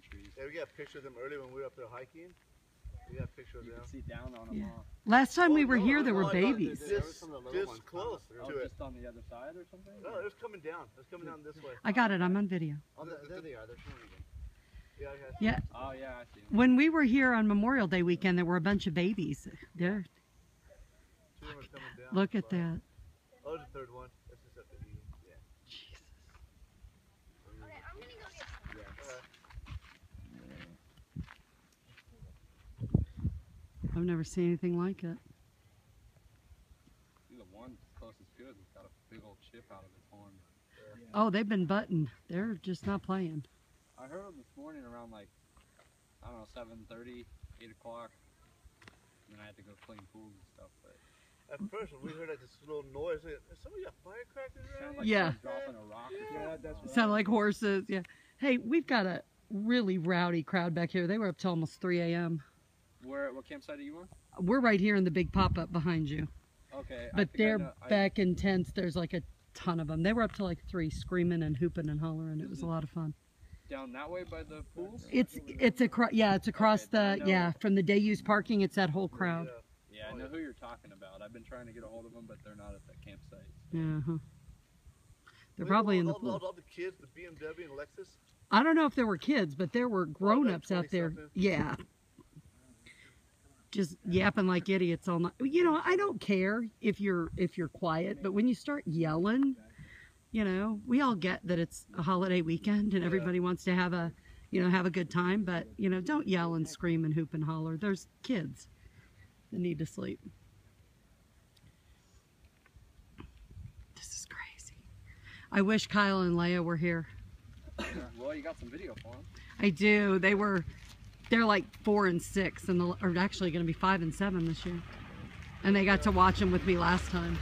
palm trees. Yeah, we got a picture of them earlier when we were up there hiking. We got a picture of You them. can see down on them Yeah. all. Last time we Oh, were no, here, there no, were I got babies. This, There was some of the little this close coming Oh, to it. just on the other side or something? No, it was coming down. It was coming down this way. I got it. I'm on video. Oh, there, there they are. They're showing you. Yeah, Yeah. Oh yeah, I see 'em. When we were here on Memorial Day weekend, there were a bunch of babies. There. two of them down. Look at But- that. Oh, there's a third one. This is up to you. Yeah. Jesus. Okay, I'm gonna go get I've never seen anything like it. See the one closest to it has got a big old chip out of its horn. Oh, they've been buttoned. They're just not playing. I heard them this morning around like I don't know, 7:30, 8 o'clock. And then I had to go clean pools and stuff. But At first, when we heard like this little noise, like, somebody got firecrackers around. like Yeah. dropping a rock. or Yeah, that's Uh, Sound like horses. Yeah. Hey, we've got a really rowdy crowd back here. They were up till almost 3 a.m. Where? What campsite are you on? We're right here in the big pop up behind you. Okay. But they're I- back in tents. There's like a ton of them. They were up to like 3 screaming and hooping and hollering. It was a mm-hmm. lot of fun. down that way by the pools. It's it's across yeah, it's across Okay, the yeah, from the day use parking, it's that whole crowd. Yeah. Yeah, I Oh, know who you're talking about. I've been trying to get a hold of them, but they're not at the campsite. Yeah. huh. They're Wait, probably all, in the all, pool. all, all the kids, the BMW and Lexus. I don't know if there were kids, but there were grown-ups out there. Yeah. Just yapping like idiots all night. You know, I don't care if you're if you're quiet, but when you start yelling, you know, we all get that it's a holiday weekend and everybody wants to have a, you know, have a good time, but you know, don't yell and scream and hoop and holler. There's kids that need to sleep. This is crazy. I wish Kyle and Leia were here. well, you got some video for them. I do. They were, they're like four and six, and are actually going to be five and seven this year. And they got to watch them with me last time.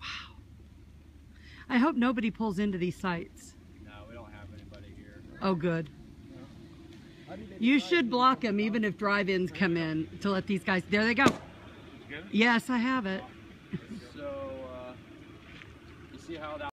Wow. I hope nobody pulls into these sites. No, we don't have anybody here. Oh, good. You should block them even if drive-ins come in to let these guys. There they go. Yes, I have it. So, uh, you see how that